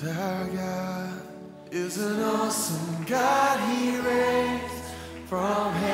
Cause our God is an awesome God he raised from heaven.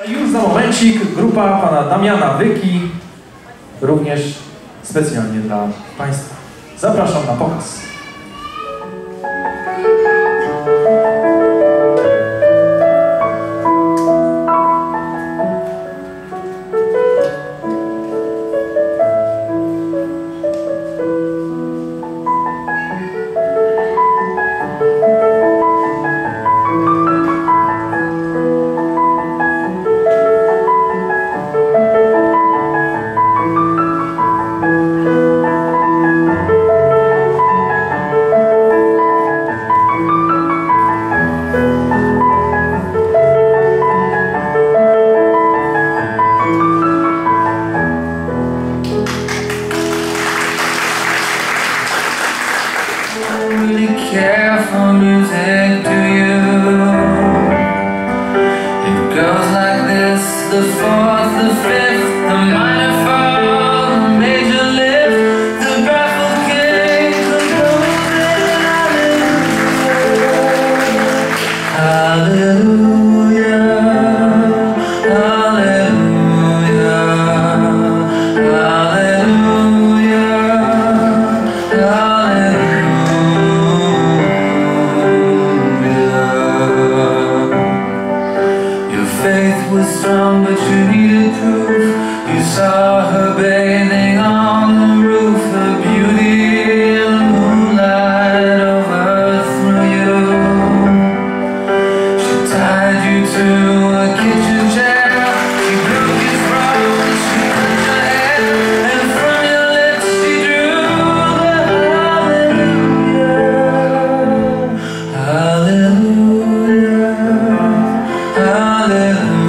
Już za momencik grupa pana Damiana Wyki, również specjalnie dla Państwa. Zapraszam na pokaz. the fourth, the fifth. Hallelujah.